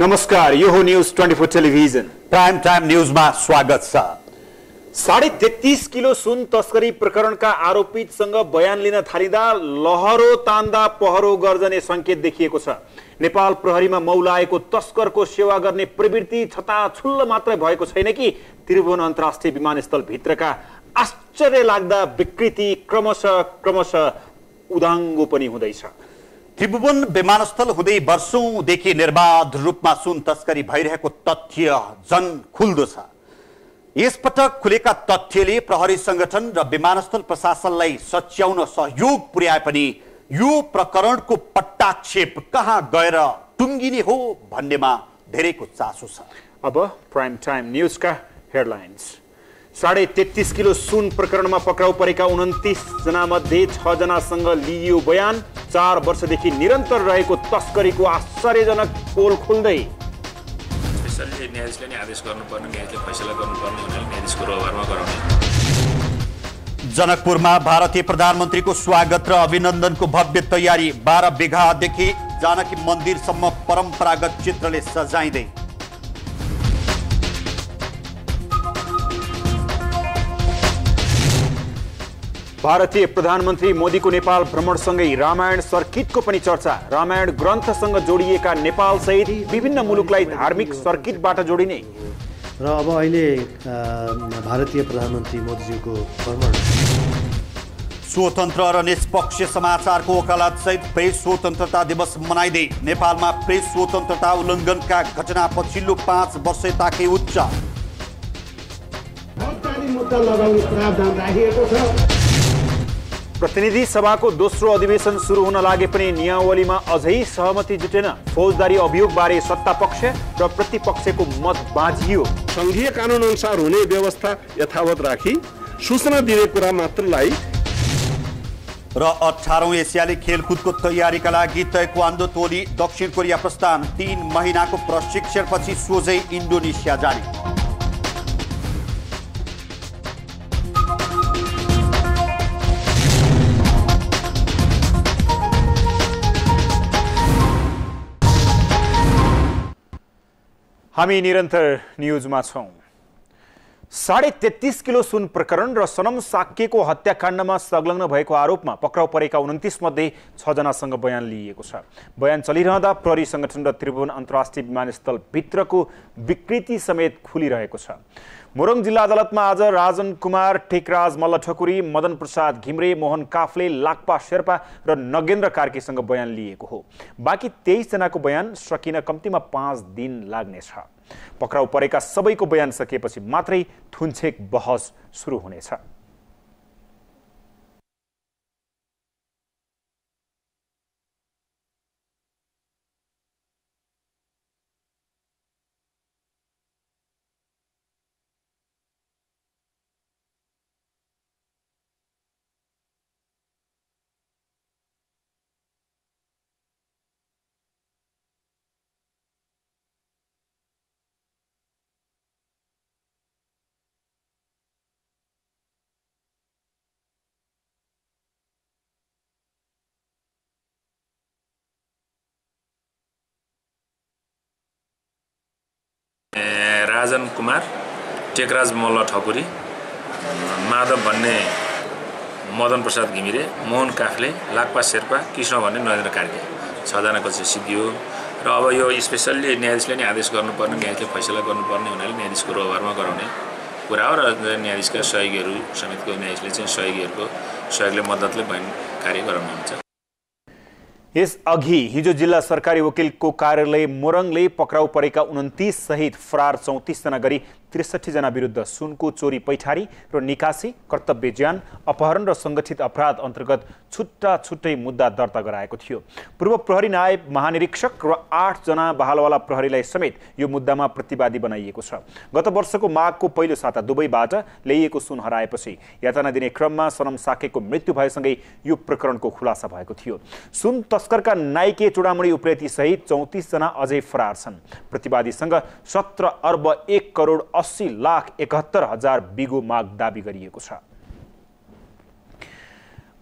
नमस्कार यो हो news twenty four television. Prime time न्युजमा स्वागत छ। साढे तेत्तिस किलो सुन तस्करी प्रकरणका आरोपितसँग बयान लिन थालिँदा लहरो तान्दा पहरो गर्जने सङ्केत देखिएको छ। नेपाल प्रहरीमा मौलाएको तस्करको सेवा गर्ने प्रवृत्ति छताछुल्ल मात्रै भएको छैन कि? त्रिभुवन अन्तर्राष्ट्रिय विमानस्थल भित्रका आश्चर्य लाग्दा विकृति क्रमशः क्रमशः उदाङ्गो पनि हुँदैछ। त्रिभुवन विमानस्थल हुँदै वर्षौंदेखि निर्बाध रूपमा सुन तस्करी भइरहेको तथ्य झन खुल्दो छ। यसपटक खुलेका तथ्यले प्रहरी संगठन र विमानस्थल प्रशासनलाई सच्याउन सहयोग पुर्याए पनि यो प्रकरणको पट्टाक्षेप कहाँ गएर टुङ्गिने हो भन्नेमा धेरैको चासो छ। अब प्राइम टाइम न्युजका हेडलाइन्स। साढे तेत्तिस किलो सुन प्रकरणमा पक्राउ परेका उन्तिस जना मध्ये छ जनासँग लिइयो बयान। चार वर्षदेखि निरन्तर रहेको तस्करीको आश्चर्यजनक पोल खोल्दै। स्पेसल्ली न्यायाधीशले नै आदेश गर्नुपर्ने न्यायाधीशले फैसला गर्नुपर्ने हुनाले न्यायाधीशको रोहरमा गराउने। जनकपुरमा भारतीय प्रधानमन्त्रीको स्वागत र अभिनन्दनको भव्य तयारी बाह्र बिघादेखि जानकी मन्दिरसम्म परम्परागत चित्रले सजाइँदै। भारतीय प्रधानमन्त्री मोदीको नेपाल भ्रमणसँगै रामायण सर्किटको पनि चर्चा। रामायण ग्रन्थसँग जोडिएका नेपाल सहित विभिन्न मुलुकलाई धार्मिक सर्किटबाट जोडिने। र अब अहिले भारतीय प्रधानमन्त्री मोदीज्यूको भ्रमण। स्वतन्त्र र निष्पक्ष समाचारको वकालतसहित प्रेस स्वतन्त्रता दिवस मनाइँदै नेपालमा प्रेस स्वतन्त्रता उल्लङ्घनका घटना पछिल्लो पाँच वर्षताकै उच्च। हकदारी मुद्दा लगाउने प्रावधान राखिएको छ। प्रतिनिधि सभाको दोस्रो अधिवेशन सुरु हुन लागे पनि नियावलीमा अझै सहमति जुटेन। फौजदारी अभियोगबारे सत्ता पक्ष र प्रतिपक्षको मत बाँझियो सङ्घीय कानुन अनुसार हुने व्यवस्था यथावत राखी सूचना दिने कुरा मात्रलाई र अठारौँ एसियाली खेलकुदको तयारीका लागि ताइक्वान्डो टोली दक्षिण कोरिया प्रस्थान तीन महिनाको प्रशिक्षणपछि सोझै इन्डोनेसिया जाने हामी निरन्तर न्युजमा छौँ। साढे तेत्तिस किलो सुन प्रकरण र सनम साक्यको हत्याकाण्डमा संलग्न भएको आरोपमा पक्राउ परेका उन्तिस मध्ये छजनासँग बयान लिइएको छ। बयान चलिरहँदा प्रहरी सङ्गठन र त्रिभुवन अन्तर्राष्ट्रिय विमानस्थल भित्रको विकृति समेत खुलिरहेको छ। मोरङ जिल्ला अदालतमा आज राजन कुमार टेकराज मल्ल ठकुरी मदन प्रसाद घिम्रे मोहन काफले लाक्पा शेर्पा र नगेन्द्र कार्कीसँग बयान लिएको हो। बाँकी तेइसजनाको बयान सकिन कम्तीमा पाँच दिन लाग्नेछ। पक्राउ परेका सबैको बयान सकिएपछि मात्रै थुन्छेक बहस सुरु हुनेछ। राजन कुमार टेकराज मल्ल ठकुरी माधव भन्ने मदन प्रसाद घिमिरे मोहन काफले लाक्पा शेर्पा कृष्ण भन्ने नरेन्द्र कार्के। छजनाको चाहिँ सिद्धियो र अब यो स्पेसल्ली न्यायाधीशले नै आदेश गर्नुपर्ने न्यायाधीशले फैसला गर्नुपर्ने हुनाले न्यायाधीशको रोहरमा गराउने कुरा हो। र न्यायाधीशका सहयोगीहरू समेतको न्यायाधीशले चाहिँ सहयोगीहरूको सहयोगले मद्दतले बयान कार्य गराउनुहुन्छ। यस अघि हिजो जिल्ला सरकारी वकिलको कार्यालय मोरङले पक्राउ परेका उन्तिस सहित फरार चौतिसजना गरी त्रिसठीजना विरुद्ध सुनको चोरी पैठारी र निकासी कर्तव्य ज्यान अपहरण र सङ्गठित अपराध अन्तर्गत छुट्टा छुट्टै मुद्दा दर्ता गराएको थियो। पूर्व प्रहरी नायब महानिरीक्षक र आठजना बहालवाला प्रहरीलाई समेत यो मुद्दामा प्रतिवादी बनाइएको छ। गत वर्षको माघको पहिलो साता दुबईबाट ल्याइएको सुन हराएपछि यातना दिने क्रममा सनम साकेको मृत्यु भएसँगै यो प्रकरणको खुलासा भएको थियो। सुन तस्करका नाइके चुडामणी उप्रेती सहित चौतिसजना अझै फरार छन्। प्रतिवादीसँग सत्र अर्ब एक करोड अस्सी लाख एकहत्तर हजार बिगो माग दावी गरिएको छ।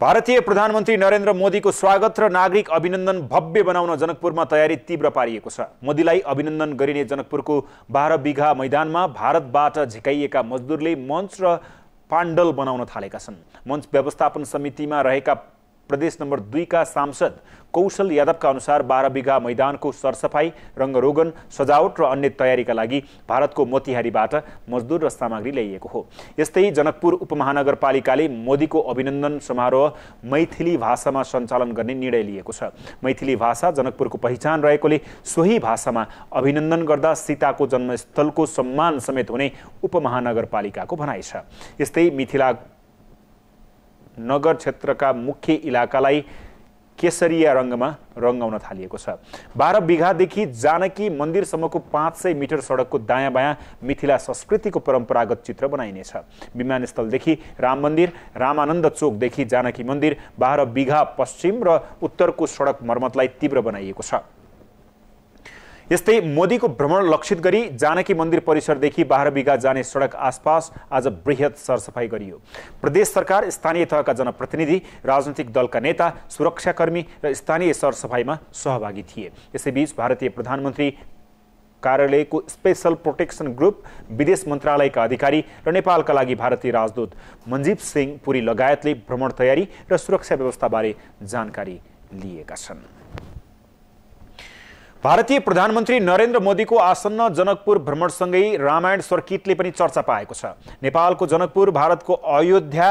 भारतीय प्रधानमन्त्री नरेन्द्र मोदीको स्वागत र नागरिक अभिनन्दन भव्य बनाउन जनकपुरमा तयारी तीव्र पारिएको छ। मोदीलाई अभिनन्दन गरिने जनकपुरको बाह्र बिघा मैदानमा भारतबाट झिकाइएका मजदुरले मञ्च र पाण्डल बनाउन थालेका छन्। मञ्च व्यवस्थापन समितिमा रहेका प्रदेश नम्बर दुईका सांसद कौशल यादवका अनुसार बाह्र बिघा मैदानको सरसफाई रङ्गरोगन सजावट र अन्य तयारीका लागि भारतको मोतिहारीबाट मजदुर र सामग्री ल्याइएको हो। यस्तै जनकपुर उपमहानगरपालिकाले मोदीको अभिनन्दन समारोह मैथिली भाषामा सञ्चालन गर्ने निर्णय लिएको छ। मैथिली भाषा जनकपुरको पहिचान रहेकोले सोही भाषामा अभिनन्दन गर्दा सीताको जन्मस्थलको सम्मान समेत हुने उपमहानगरपालिकाको भनाइ छ। यस्तै मिथिला नगर क्षेत्रका मुख्य इलाकालाई केसरिया रङ्गमा रङ्गाउन थालिएको छ। बाह्र बिघादेखि जानकी मन्दिरसम्मको पाँच सय मिटर सडकको दायाँ बायाँ मिथिला संस्कृतिको परम्परागत चित्र बनाइनेछ। विमानस्थलदेखि राम मन्दिर रामानन्द चोकदेखि जानकी मन्दिर बाह्र बिघा पश्चिम र उत्तरको सडक मर्मतलाई तीव्र बनाइएको छ। यस्तै मोदीको भ्रमण लक्षित गरी जानकी मन्दिर परिसरदेखि बाह्र बिघा जाने सडक आसपास आज बृहत सरसफाइ गरियो। प्रदेश सरकार स्थानीय तहका जनप्रतिनिधि राजनैतिक दलका नेता सुरक्षाकर्मी र स्थानीय सरसफाइमा सहभागी थिए। यसैबीच भारतीय प्रधानमन्त्री कार्यालयको स्पेसल प्रोटेक्सन ग्रुप विदेश मन्त्रालयका अधिकारी र नेपालका लागि भारतीय राजदूत मन्जीव सिंह पुरी लगायतले भ्रमण तयारी र सुरक्षा व्यवस्थाबारे जानकारी लिएका छन्। भारतीय प्रधानमन्त्री नरेन्द्र मोदीको आसन्न जनकपुर भ्रमणसँगै रामायण सर्किटले पनि चर्चा पाएको छ। नेपालको जनकपुर भारतको अयोध्या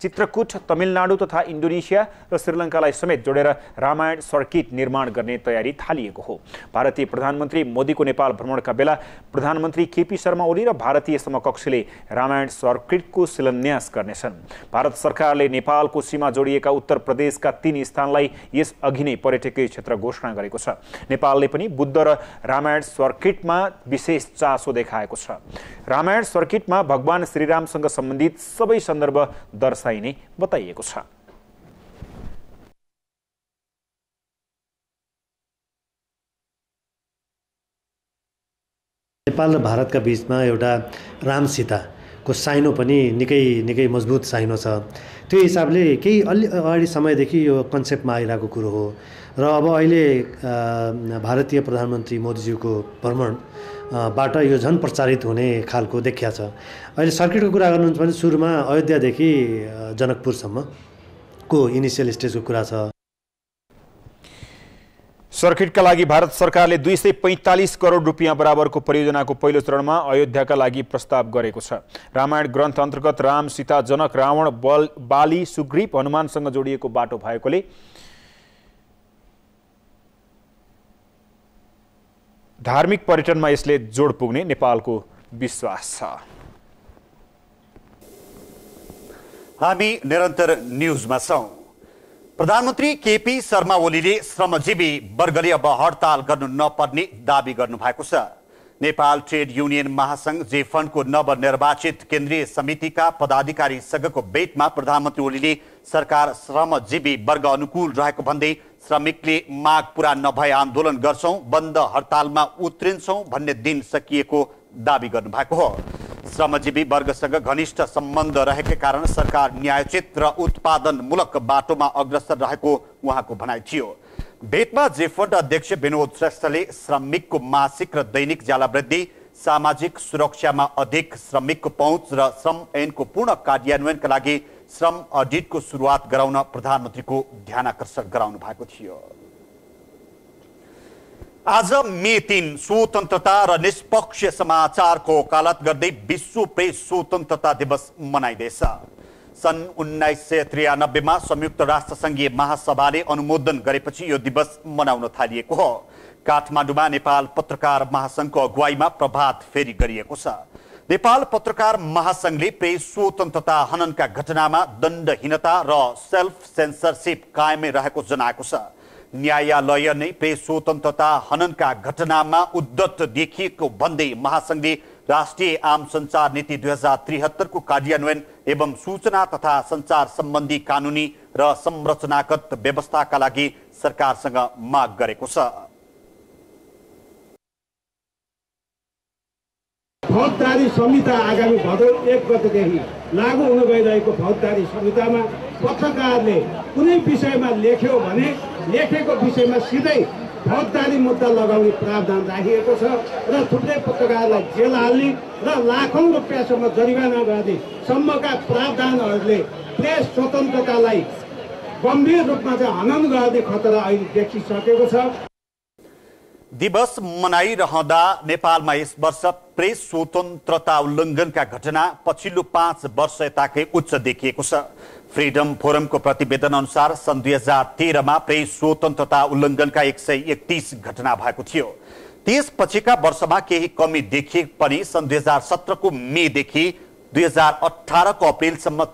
चित्रकूट तमिलनाडु तथा इन्डोनेसिया र श्रीलङ्कालाई समेत जोडेर रामायण सर्किट निर्माण गर्ने तयारी थालिएको हो। भारतीय प्रधानमन्त्री मोदीको नेपाल भ्रमणका बेला प्रधानमन्त्री केपी शर्मा ओली र भारतीय समकक्षले रामायण सर्किटको शिलान्यास गर्नेछन्। भारत सरकारले नेपालको सीमा जोडिएका उत्तर प्रदेशका तीन स्थानलाई यस अघि नै पर्यटकीय क्षेत्र घोषणा गरेको छ। नेपालले पनि बुद्ध र रामायण सर्किटमा विशेष चासो देखाएको छ। रामायण सर्किटमा भगवान श्रीरामसँग सम्बन्धित सबै सन्दर्भ दर्शा दर्शाइने बताइएको छ। नेपाल र भारतका बिचमा एउटा राम सीताको साइनो पनि निकै निकै मजबुत साइनो छ। त्यो हिसाबले केही अलि अगाडि समयदेखि यो कन्सेप्टमा आइरहेको कुरो हो। र अब अहिले भारतीय प्रधानमन्त्री मोदीज्यूको भ्रमण बाट यो झन् प्रचारित हुने खालको देखिया छ। अहिले सर्किटको कुरा गर्नुहुन्छ भने सुरुमा अयोध्यादेखि जनकपुरसम्मको इनिसियल स्टेजको कुरा छ। सर्किटका लागि भारत सरकारले दुई सय पैँतालिस करोड रुपियाँ बराबरको परियोजनाको पहिलो चरणमा अयोध्याका लागि प्रस्ताव गरेको छ। रामायण ग्रन्थ अन्तर्गत राम सीता जनक रावण बल बाली सुग्रीप हनुमानसँग जोडिएको बाटो भएकोले धार्मिक पर्यटनमा यसले जोड पुग्ने नेपालको विश्वास छ। हामी निरन्तर न्युजमा छौँ। प्रधानमन्त्री केपी शर्मा ओलीले श्रमजीवी वर्गले अब हडताल गर्नु नपर्ने दावी गर्नुभएको छ। नेपाल ट्रेड युनियन महासङ्घ जे फन्डको नवनिर्वाचित केन्द्रीय समितिका पदाधिकारीसँगको भेटमा प्रधानमन्त्री ओलीले सरकार श्रमजीवी वर्ग अनुकूल रहेको भन्दै श्रमिकले माग पुरा नभए आन्दोलन गर्छौँ बन्द हडतालमा उत्रिन्छौँ भन्ने दिन सकिएको दावी गर्नुभएको हो। श्रमजीवी वर्गसँग घनिष्ठ सम्बन्ध रहेकै कारण सरकार न्यायोचित र उत्पादनमूलक बाटोमा अग्रसर रहेको उहाँको भनाइ थियो। भेटमा जेफोर्ड अध्यक्ष विनोद श्रेष्ठले श्रमिकको मासिक र दैनिक ज्याला वृद्धि सामाजिक सुरक्षामा अधिक श्रमिकको पहुँच र श्रम ऐनको पूर्ण कार्यान्वयनका लागि श्रम अडिटको सुरुवात गराउन प्रधानमन्त्रीको ध्यान आकर्षण गराउनु भएको थियो। आज मे तिन स्वतन्त्रता र निष्पक्ष समाचारको वकालत गर्दै विश्व प्रेस स्वतन्त्रता दिवस मनाइँदैछ। सन् उन्नाइस सय त्रियानब्बेमा संयुक्त राष्ट्र सङ्घीय महासभाले अनुमोदन गरेपछि यो दिवस मनाउन थालिएको हो। काठमाडौँमा नेपाल पत्रकार महासङ्घको अगुवाईमा प्रभात फेरी गरिएको छ। नेपाल पत्रकार महासङ्घले प्रेस स्वतन्त्रता हननका घटनामा दण्डहीनता र सेल्फ सेन्सरसिप कायमै रहेको जनाएको छ। न्यायालय नै प्रेस स्वतन्त्रता हननका घटनामा उद्धत देखिएको भन्दै महासङ्घले राष्ट्रिय आम सञ्चार नीति दुई हजार त्रिहत्तरको कार्यान्वयन एवं सूचना तथा सञ्चार सम्बन्धी कानुनी र संरचनागत व्यवस्थाका लागि सरकारसँग माग गरेको छ। फौजदारी संहिता आगामी भदौ एक गतेदेखि लागू हुन गइरहेको फौजदारी संहितामा पत्रकारले कुनै विषयमा लेख्यो भने लेखेको विषयमा सिधै फौजदारी मुद्दा लगाउने प्रावधान राखिएको छ र थुप्रै पत्रकारलाई जेल हाल्ने र लाखौँ रुपियाँसम्म जरिवाना गर्ने सम्मका प्रावधानहरूले प्रेस स्वतन्त्रतालाई गम्भीर रूपमा चाहिँ हनन गर्ने खतरा अहिले देखिसकेको छ। दिवस मनाइरहँदा नेपालमा यस वर्ष प्रेस स्वतन्त्रता उल्लङ्घनका घटना पछिल्लो पाँच वर्ष यताकै उच्च देखिएको छ। फ्रिडम फोरमको प्रतिवेदन अनुसार सन् दुई हजार तेह्रमा प्रेस स्वतन्त्रता उल्लङ्घनका एक सय एकतिस घटना भएको थियो। त्यसपछिका वर्षमा केही कमी देखिए पनि सन् दुई हजार सत्रको मेदेखि दुई हजार अठारको अप्रेलसम्म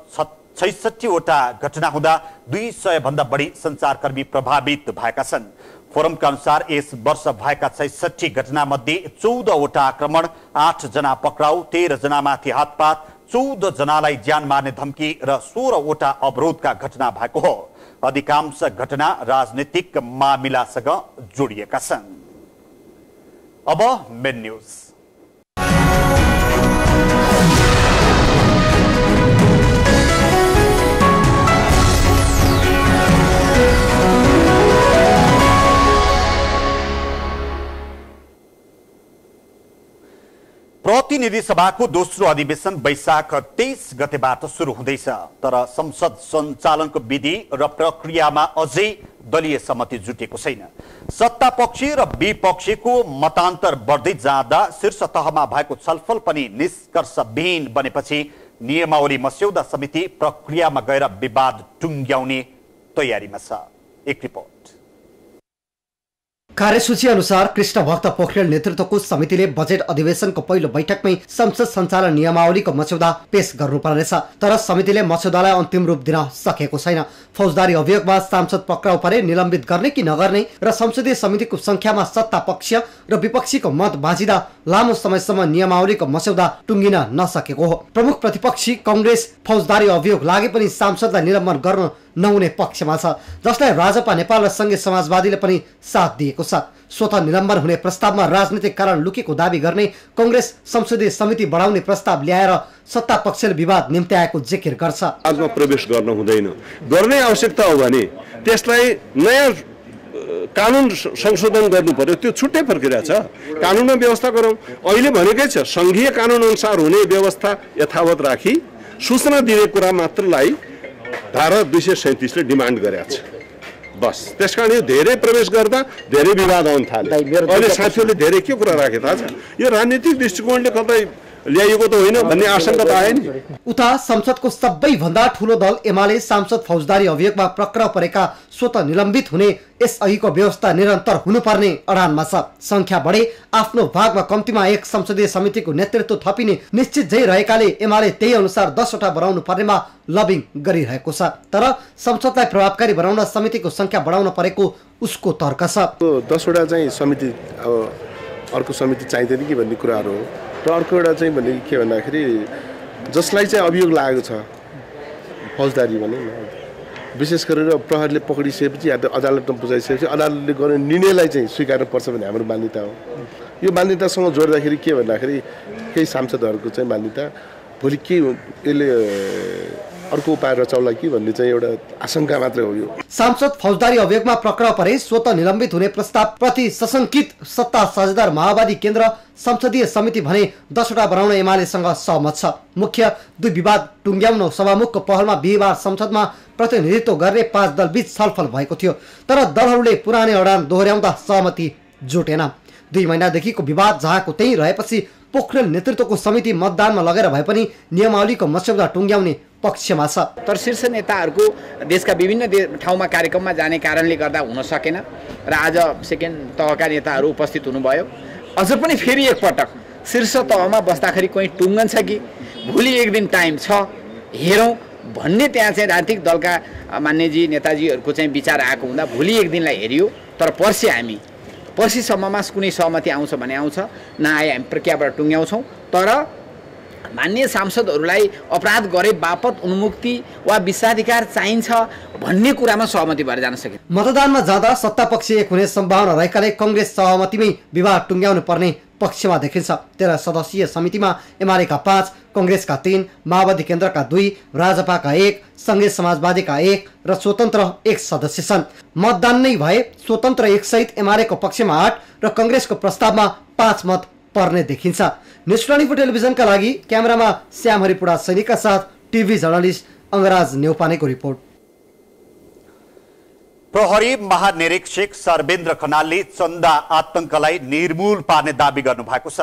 छैसठीवटा घटना हुँदा दुई सयभन्दा बढी सञ्चारकर्मी प्रभावित भएका छन्। फोरमका अनुसार यस वर्ष भएका छैसठी घटनामध्ये चौधवटा आक्रमण आठजना पक्राउ तेह्रजनामाथि हातपात चौध जनालाई ज्यान मार्ने धम्की र सोह्रवटा अवरोधका घटना भएको हो। अधिकांश घटना राजनीतिक मामिलासँग जोडिएका छन्। अब मेन न्युज। प्रतिनिधि सभाको दोस्रो अधिवेशन वैशाख तेइस गतेबाट सुरु हुँदैछ। तर संसद सञ्चालनको विधि र प्रक्रियामा अझै दलीय सहमति जुटेको छैन। सत्ता पक्ष र विपक्षीको मतान्तर बढ्दै जाँदा शीर्ष तहमा भएको छलफल पनि निष्कर्षविहीन बनेपछि नियमावली मस्यौदा समिति प्रक्रियामा गएर विवाद टुङ्ग्याउने तयारीमा छ। एक रिपोर्ट। कार्यसूची अनुसार कृष्ण भक्त पोखरेल नेतृत्वको समितिले बजेट अधिवेशनको पहिलो बैठकमै संसद सञ्चालन नियमावलीको मस्यौदा पेश गर्नुपर्नेछ तर समितिले मस्यौदालाई अन्तिम रूप दिन सकेको छैन। फौजदारी अभियोगमा सांसद पक्राउ परे निलम्बित गर्ने कि नगर्ने र संसदीय समितिको संख्यामा सत्ता पक्ष र विपक्षीको मत बाँचिँदा लामो समयसम्म नियमावलीको मस्यौदा टुङ्गिन नसकेको हो। प्रमुख प्रतिपक्षी कङ्ग्रेस फौजदारी अभियोग लागे पनि सांसदलाई निलम्बन गर्न नहुने पक्षमा छ जसलाई राजपा नेपाल र सङ्घीय समाजवादीले पनि साथ दिएको छ। स्वत निलम्बन हुने प्रस्तावमा राजनीतिक कारण लुकेको दावी गर्ने कङ्ग्रेस संसदीय समिति बढाउने प्रस्ताव ल्याएर सत्ता पक्षले विवाद निम्त्याएको जिकिर गर्छ। आजमा प्रवेश गर्न हुँदैन। गर्ने आवश्यकता हो भने त्यसलाई नयाँ कानुन संशोधन गर्नु पर्यो। त्यो छुट्टै प्रक्रिया छ। कानुनमा व्यवस्था गरौँ। अहिले भनेकै छ सङ्घीय कानुन अनुसार हुने व्यवस्था यथावत राखी। सूचना दिने कुरा मात्रलाई धारा दुई सय सैँतिसले डिमान्ड गरेका छ। बस। त्यस कारण यो धेरै प्रवेश गर्दा धेरै विवाद आउन थाल्यो अहिले साथीहरूले धेरै के कुरा राखे थाहा छ? यो राजनीतिक दृष्टिकोणले कतै ल्याइएको त होइन भन्ने आशंका त आयो नि उता संसदको सबैभन्दा ठुलो दल एमाले सांसद फौजदारी अभियोगमा पक्राउ परेका स्वत निलम्बित हुने यसअघिको व्यवस्था निरन्तर हुनुपर्ने अडानमा छ। संख्या बढे आफ्नो भागमा कम्तीमा एक संसदीय समितिको नेतृत्व थपिने निश्चित झै रहेकाले एमाले त्यही अनुसार दसवटा बनाउनु पर्नेमा लबिङ गरिरहेको छ। तर संसदलाई प्रभावकारी बनाउन समितिको संख्या बढाउन परेको उसको तर्क छ। दसवटा चाहिँ समिति अब अर्को समिति चाहिँदैन कि भन्ने कुराहरू हो। र अर्को एउटा चाहिँ भने के भन्दाखेरि जसलाई चाहिँ अभियोग लागेको छ फौजदारी भनौँ विशेष गरेर प्रहरीले पक्रिसकेपछि या त अदालतमा बुझाइसकेपछि अदालतले गर्ने निर्णयलाई चाहिँ स्वीकार्नुपर्छ भन्ने हाम्रो मान्यता हो। यो मान्यतासँग जोड्दाखेरि के भन्दाखेरि केही सांसदहरूको चाहिँ मान्यता भोलि के यसले अर्को उपाय रचाउला कि भन्ने चाहिँ एउटा आशंका मात्रै हो यो। सांसद फौजदारी अभियोगमा पक्राउ परे स्वत निलम्बित हुने प्रस्ताव प्रति सशङ्कित सत्ता साझेदार माओवादी केन्द्र संसदीय समिति भने दसवटा बनाउन एमालेसँग सहमत छ। मुख्य दुई विवाद टुङ्ग्याउन सभामुखको पहलमा बिहिबार संसदमा प्रतिनिधित्व गर्ने पाँच दल बीच छलफल भएको थियो तर दलहरूले पुरानै अडान दोहोऱ्याउँदा सहमति जुटेन। दुई महिनादेखिको विवाद जहाँको त्यही रहेपछि पोखरेल नेतृत्वको समिति मतदानमा लगेर भए पनि नियमावलीको मस्यौदा टुङ्ग्याउने पक्षमा छ। तर शीर्ष नेताहरूको देशका विभिन्न दे ठाउँमा कार्यक्रममा जाने कारणले गर्दा हुन सकेन र आज सेकेन्ड तहका नेताहरू उपस्थित हुनुभयो। अझ पनि फेरि एकपटक शीर्ष तहमा बस्दाखेरि कोही टुङ्गन्छ कि? भोलि एक दिन टाइम छ। हेरौँ भन्ने त्यहाँ चाहिँ राजनीतिक दलका मान्यजी नेताजीहरूको चाहिँ विचार आएको हुँदा भोलि एक दिनलाई हेरियो। तर पर्सि हामी पर्सिसम्ममा कुनै सहमति आउँछ भने आउँछ नआए हामी प्रक्रियाबाट टुङ्ग्याउँछौँ। तर मान्य सांसदहरूलाई अपराध गरे बापत उन्मुक्ति वा विश्वाधिकार चाहिन्छ भन्ने कुरामा सहमति भएर जान सके मतदानमा जाँदा सत्तापक्ष एक हुने सम्भावना रहेकाले कङ्ग्रेस सहमतिमै विवाद टुङ्ग्याउनु पर्ने पक्षमा देखिन्छ। तेह्र सदस्यीय समितिमा एमालेका पाँच कङ्ग्रेसका तीन माओवादी केन्द्रका दुई राजपाका एक सङ्घीय समाजवादीका एक र स्वतन्त्र एक सदस्य छन्। मतदान नै भए स्वतन्त्र एक सहित एमालेको पक्षमा आठ र कङ्ग्रेसको प्रस्तावमा पाँच मत। पर्ने देखिन्छ। न्युज ट्वेन्टी टेलिभिजनका लागि क्यामेरामा श्याम हरिपुडा सैनिकका साथ टिभी जर्नलिस्ट अङ्गराज नेउपानेको रिपोर्ट। प्रहरी महानिरीक्षक सर्वेन्द्र खनालले चन्दा आतंकलाई निर्मूल पार्ने दावी गर्नुभएको छ।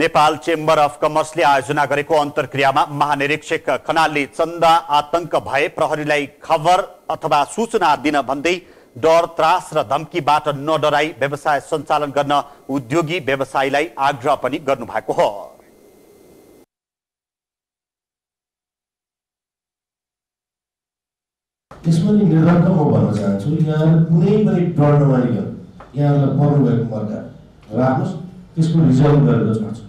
नेपाल चेम्बर अफ कमर्सले आयोजना गरेको अन्तर्क्रियामा महानिरीक्षक खनालले चन्दा आतंक भए प्रहरीलाई खबर अथवा सूचना दिन भन्दै डर त्रास र धम्कीबाट नडराई व्यवसाय सञ्चालन गर्न उद्योगी व्यवसायीलाई आग्रह पनि गर्नुभएको हो। त्यसमा नि निर्धक्क म भन्न चाहन्छु यहाँहरू कुनै पनि डर नमानिकन यहाँहरूलाई पर्नुभएको मर्का राख्नुहोस् त्यसको रिजल्ट गरेर छोड्छु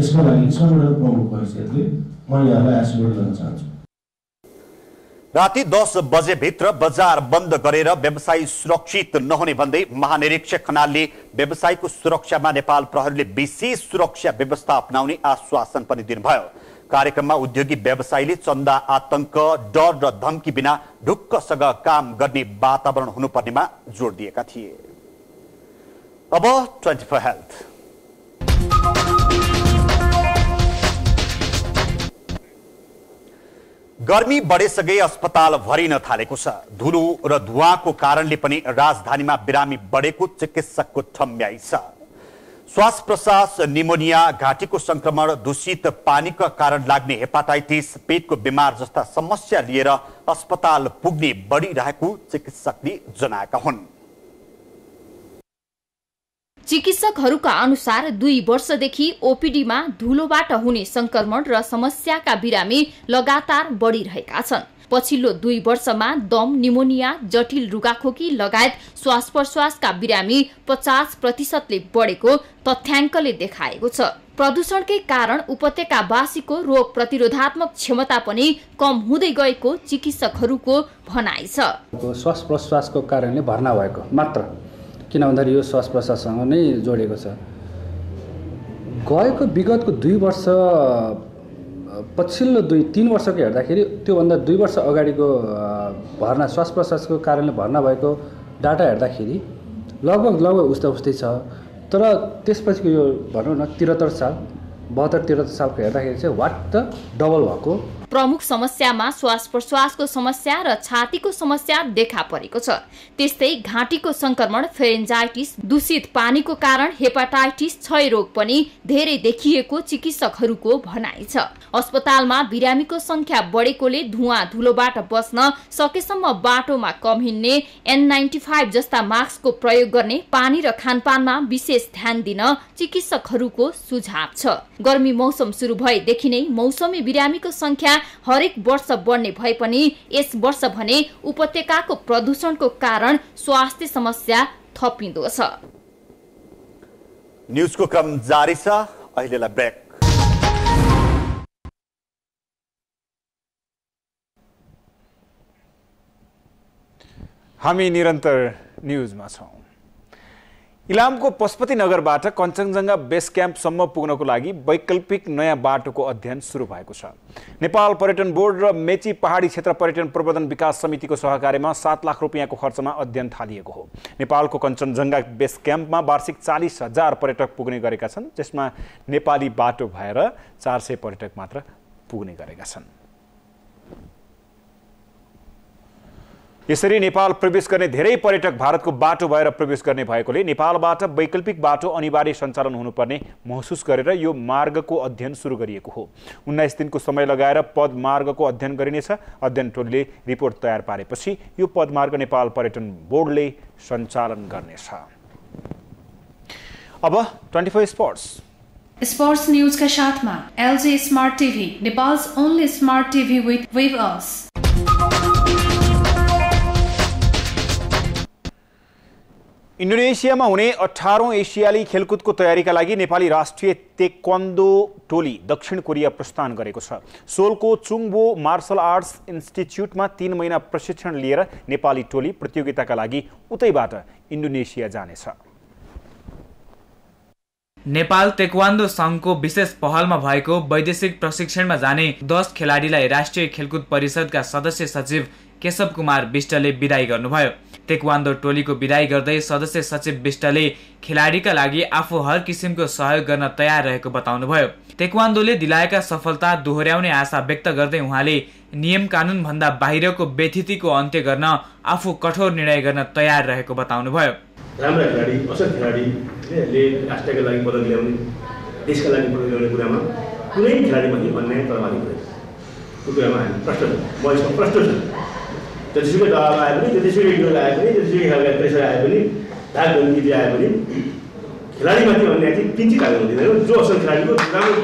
यसको लागि संगठन प्रमुख हैसियतले म यहाँलाई एसोरेट गर्न चाहन्छु। राति दस बजेभित्र बजार बन्द गरेर व्यवसायी सुरक्षित नहुने भन्दै महानिरीक्षक खनालले व्यवसायीको सुरक्षामा नेपाल प्रहरीले विशेष सुरक्षा व्यवस्था अप्नाउने आश्वासन पनि दिनुभयो। कार्यक्रममा उद्योगी व्यवसायीले चन्दा आतंक डर र धम्की बिना ढुक्कसँग काम गर्ने वातावरण हुनुपर्नेमा जोड दिएका थिए। अब हेल्थ। गर्मी बढेसँगै अस्पताल भरिन थालेको छ। धुलो र धुवाको कारणले पनि राजधानीमा बिरामी बढेको चिकित्सकको ठम्ब्याइ छ। श्वास प्रश्वास निमोनिया घाँटीको संक्रमण दूषित पानीका कारण लाग्ने हेपाटाइटिस पेटको बिमार जस्ता समस्या लिएर अस्पताल पुग्ने बढिरहेको चिकित्सकले जनाएका हुन्। चिकित्सकहरूका अनुसार दुई वर्षदेखि ओपिडीमा धुलोबाट हुने संक्रमण र समस्याका बिरामी लगातार बढिरहेका छन्। पछिल्लो दुई वर्षमा दम निमोनिया जटिल रुगाखोकी लगायत श्वास प्रश्वासका बिरामी पचास प्रतिशतले बढेको तथ्याङ्कले देखाएको छ। प्रदूषणकै कारण उपत्यकावासीको रोग प्रतिरोधात्मक क्षमता पनि कम हुँदै गएको चिकित्सकहरूको भनाइ छ। श्वास प्रश्वासको कारणले भर्ना भएको मात्र। किन भन्दाखेरि यो श्वास प्रश्वाससँग नै जोडेको छ। गएको विगतको दुई वर्ष पछिल्लो दुई तिन वर्षको हेर्दाखेरि त्योभन्दा दुई वर्ष अगाडिको भर्ना श्वास प्रश्वासको कारणले भर्ना भएको डाटा हेर्दाखेरि लगभग लगभग उस्तै उस्तै छ। तर त्यसपछिको यो भनौँ न त्रिहत्तर साल बहत्तर त्रिहत्तर सालको हेर्दाखेरि चाहिँ वाट द डबल भएको प्रमुख समस्यामा श्वास प्रश्वासको समस्या र छातीको समस्या देखा परेको छ। त्यस्तै घाँटीको संक्रमण फेरेन्जाइटिस दूषित पानीको कारण हेपाटाइटिस क्षय रोग पनि धेरै देखिएको चिकित्सकहरूको भनाइ छ। अस्पतालमा बिरामीको संख्या बढेकोले धुवा धुलोबाट बस्न सकेसम्म बाटोमा कम हिँड्ने एन नाइन्टी फाइभ जस्ता मास्कको प्रयोग गर्ने पानी र खानपानमा विशेष ध्यान दिन चिकित्सकहरूको सुझाव छ। गर्मी मौसम सुरु भएदेखि नै मौसमी बिरामीको संख्या हरेक वर्ष बढ्ने भए पनि यस वर्ष भने उपत्यकाको प्रदूषणको कारण स्वास्थ्य समस्या थपिँदो छ न्युजको क्रम जारी छ। अहिलेलाई ब्रेक। हामी निरन्तर न्युजमा छौँ। इलामको पशुपति नगरबाट कञ्चनजङ्घा बेस क्याम्पसम्म पुग्नको लागि वैकल्पिक नयाँ बाटोको अध्ययन सुरु भएको छ। नेपाल पर्यटन बोर्ड र मेची पहाडी क्षेत्र पर्यटन प्रबन्धन विकास समितिको सहकार्यमा सात लाख रुपियाँको खर्चमा अध्ययन थालिएको हो। नेपालको कञ्चनजङ्घा बेस क्याम्पमा वार्षिक चालिस हजार पर्यटक पुग्ने गरेका छन् जसमा नेपाली बाटो भएर चार सय पर्यटक मात्र पुग्ने गरेका छन्। यसरी नेपाल प्रवेश गर्ने धेरै पर्यटक भारतको बाटो भएर प्रवेश गर्ने भएकोले नेपालबाट वैकल्पिक बाटो अनिवार्य सञ्चालन हुनुपर्ने महसुस गरेर यो मार्गको अध्ययन सुरु गरिएको हो। उन्नाइस दिनको समय लगाएर पदमार्गको अध्ययन गरिनेछ। अध्ययन टोलीले रिपोर्ट तयार पारेपछि यो पदमार्ग नेपाल पर्यटन बोर्डले सञ्चालन गर्नेछ। अब ट्वेन्टी फोर स्पोर्ट्स। स्पोर्ट्स न्युजका साथमा LG smart TV Nepal's only smart TV with webOS इन्डोनेसियामा हुने अठारौँ एसियाली खेलकुदको तयारीका लागि नेपाली राष्ट्रिय तेक्वान्दो टोली दक्षिण कोरिया प्रस्थान गरेको छ। सोलको चुङबो मार्शल आर्ट्स इन्स्टिच्युटमा तीन महिना प्रशिक्षण लिएर नेपाली टोली प्रतियोगिताका लागि उतैबाट इन्डोनेसिया जानेछ। नेपाल तेक्वान्दो सङ्घको विशेष पहलमा भएको वैदेशिक प्रशिक्षणमा जाने दस खेलाडीलाई राष्ट्रिय खेलकुद परिषदका सदस्य सचिव केशव कुमार विष्टले विदाई गर्नुभयो। तेक्वान्दो टोलीको विदाई गर्दै सदस्य सचिव विष्टले खेलाडीका लागि आफू हर किसिमको सहयोग गर्न तयार रहेको बताउनुभयो। तेक्वान्दोले दिलाएका सफलता दोहोऱ्याउने आशा व्यक्त गर्दै उहाँले नियम कानुनभन्दा बाहिरको व्यथितिको अन्त्य गर्न आफू कठोर निर्णय गर्न तयार रहेको बताउनुभयो। राम्रा खेलाडी असल खेलाडीले राष्ट्रका लागि पदक ल्याउने देशका लागि पदक ल्याउने कुरामा कुनै खेलाडीमाथि अन्याय तरवारी त्यो कुरामा हामी प्रष्ट छौँ। प्रष्ट छु। जतिसुकै दबाब आए पनि जतिसुकै इग्नोर आए पनि जतिसुकै खालका प्रेसर आए पनि धाक धम्की आए पनि खेलाडीमाथि अन्याय चाहिँ किन्चित हाल्नु हुँदैन जो असल खेलाडीको राम्रो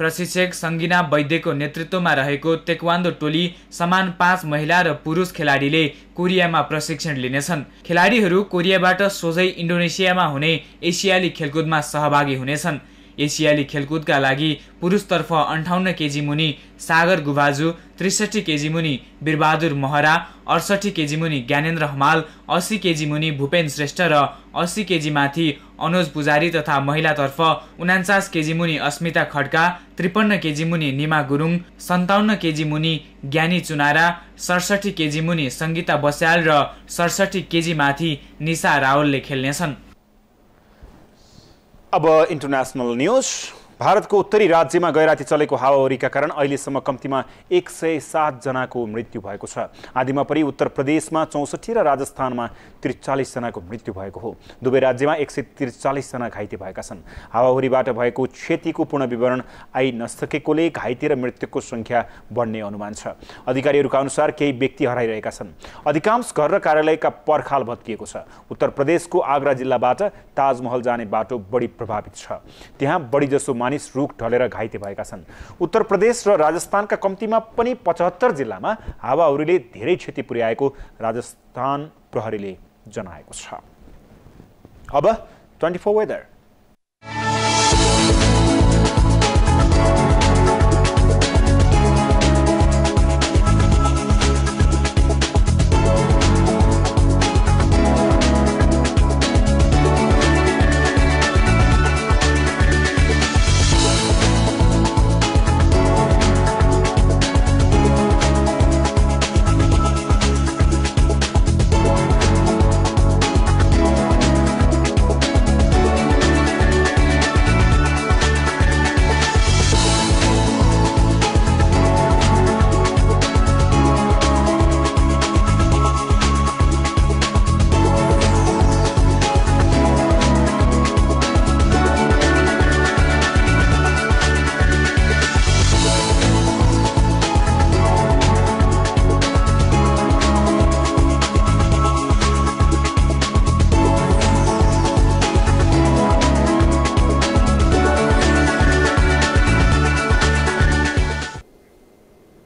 प्रशिक्षक सङ्गिना वैद्यको नेतृत्वमा रहेको तेक्वान्दो टोली समान पाँच महिला र पुरुष खेलाडीले कोरियामा प्रशिक्षण लिनेछन्। खेलाडीहरू कोरियाबाट सोझै इन्डोनेसियामा हुने एसियाली खेलकुदमा सहभागी हुनेछन्। एसियाली खेलकुदका लागि पुरुषतर्फ अन्ठाउन्न केजी मुनि सागर गुभाजु त्रिसठी केजी मुनि वीरबहादुर महरा अडसठी केजी मुनि ज्ञानेन्द्र हमाल अस्सी केजी मुनि भूपेन श्रेष्ठ र अस्सी केजी माथि अनुज पुजारी तथा महिलातर्फ उनान्चास केजी मुनि अस्मिता खड्का त्रिपन्न केजी मुनि निमा गुरुङ सन्ताउन्न केजी मुनि ज्ञानी चुनारा सडसठी केजी मुनि सङ्गीता बस्याल र सडसठी केजी माथि निशा रावलले खेल्नेछन्। अब इन्टरनेसनल न्युज भारतको उत्तरी राज्यमा गैराती चलेको हावाहुरीका कारण अहिलेसम्म कम्तीमा एक सय सातजनाको मृत्यु भएको छ। आदिमा परि उत्तर प्रदेशमा चौसठी र राजस्थानमा त्रिचालिसजनाको मृत्यु भएको हो। दुवै राज्यमा एक सय त्रिचालिसजना घाइते भएका छन्। हावाहुरीबाट भएको क्षतिको पूर्ण विवरण आइ नसकेकोले घाइते र मृत्युको सङ्ख्या बढ्ने अनुमान छ। अधिकारीहरूका अनुसार केही व्यक्ति हराइरहेका छन्। अधिकांश घर र कार्यालयका पर्खाल भत्किएको छ। उत्तर प्रदेशको आगरा जिल्लाबाट ताजमहल जाने बाटो बढी प्रभावित छ। त्यहाँ बढी जसो मानिस रुख ढलेर घाइते भएका छन्। उत्तर प्रदेश र राजस्थानका कम्तीमा पनि पचहत्तर जिल्लामा हावाहुरीले धेरै क्षति पुर्याएको राजस्थान प्रहरीले जनाएको छ। अब twenty four weather.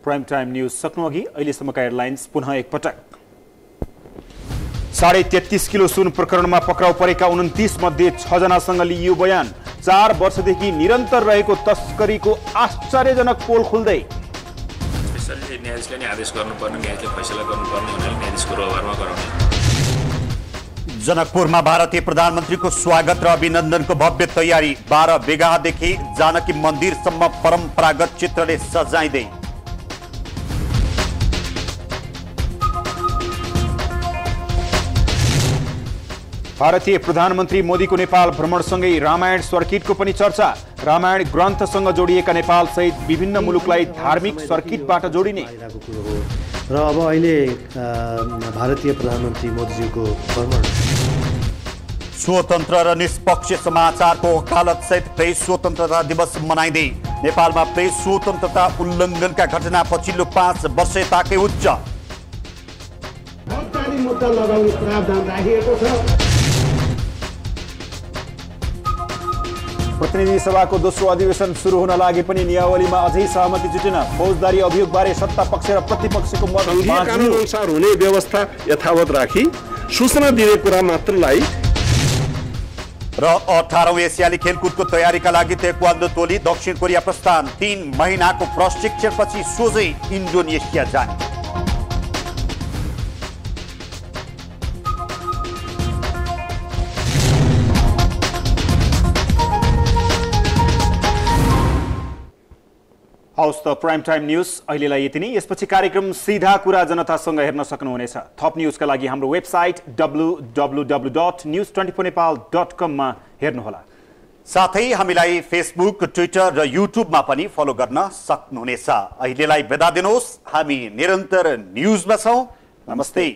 Prime time news सक्नु अघि अहिलेसम्मका हेडलाइन्स पुनः एकपटक। साढे तेत्तिस किलो सुन प्रकरणमा पक्राउ परेका उन्तिस मध्ये छजनासँग लिइयो बयान। चार वर्षदेखि निरन्तर रहेको तस्करीको आश्चर्यजनक पोल खुल्दै। स्पेसल्ली न्यायाधीशले नै आदेश गर्नुपर्ने न्यायाधीशले फैसला गर्नुपर्ने हुनाले न्यायाधीशको रहरमा गराउने। जनकपुरमा भारतीय प्रधानमन्त्रीको स्वागत र अभिनन्दनको भव्य तयारी। बाह्र बेगादेखि जानकी मन्दिरसम्म परम्परागत चित्रले सजाइँदै। भारतीय प्रधानमन्त्री मोदीको नेपाल भ्रमणसँगै रामायण सर्किटको पनि चर्चा। रामायण ग्रन्थसँग जोडिएका नेपाल सहित विभिन्न मुलुकलाई धार्मिक सर्किटबाट जोडिने। र अब अहिले भारतीय प्रधानमन्त्री मोदीजीको भ्रमण। स्वतन्त्र र निष्पक्ष समाचारको वकालतसहित प्रेस स्वतन्त्रता दिवस मनाइँदै नेपालमा प्रेस स्वतन्त्रता उल्लङ्घनका घटना पछिल्लो पाँच वर्षताकै उच्च। मुद्दा लगाउने प्रावधान राखिएको छ। प्रतिनिधि सभाको दोस्रो अधिवेशन सुरु हुन लागे पनि नियावलीमा अझै सहमति जुटेन। फौजदारी अभियोगबारे सत्ता पक्ष र प्रतिपक्षको मत अनुसार हुने व्यवस्था यथावत राखी सूचना दिने कुरा मात्रलाई र अठारौँ एसियाली खेलकुदको तयारीका लागि तेक्वान्दो टोली दक्षिण कोरिया प्रस्थान। तीन महिनाको प्रशिक्षणपछि सोझै इन्डोनेसिया जाने। हौस् त प्राइम टाइम न्युज अहिलेलाई यति नै। यसपछि कार्यक्रम सिधा कुरा जनतासँग हेर्न सक्नुहुनेछ। थप न्युजका लागि हाम्रो website W W W dot news twenty four Nepal dot कममा हेर्नुहोला। साथै हामीलाई फेसबुक ट्विटर र युट्युबमा पनि फलो गर्न सक्नुहुनेछ। अहिलेलाई बिदा दिनुहोस्। हामी निरन्तर न्युजमा छौँ। नमस्ते।